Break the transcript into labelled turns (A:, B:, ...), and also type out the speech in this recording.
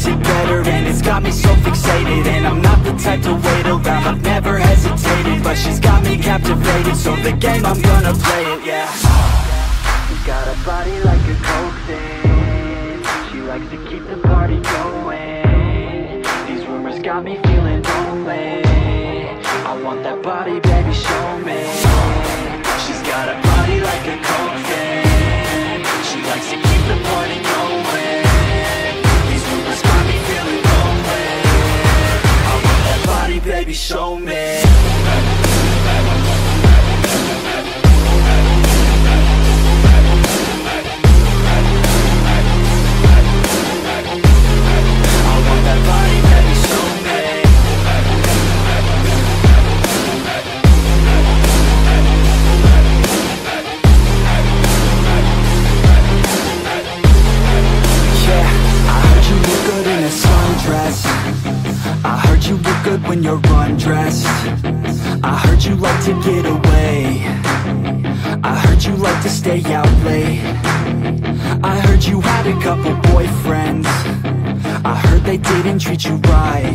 A: makes it better and it's got me so fixated. And I'm not the type to wait around, I've never hesitated But she's got me captivated, so the game I'm gonna play it, yeah.
B: She's got a body like a coke thing She likes to keep the party going. These rumors got me feeling lonely. I want that body, baby, show me baby, show me
A: when you're undressed. I heard you like to get away. I heard you like to stay out late. I heard you had a couple boyfriends. I heard they didn't treat you right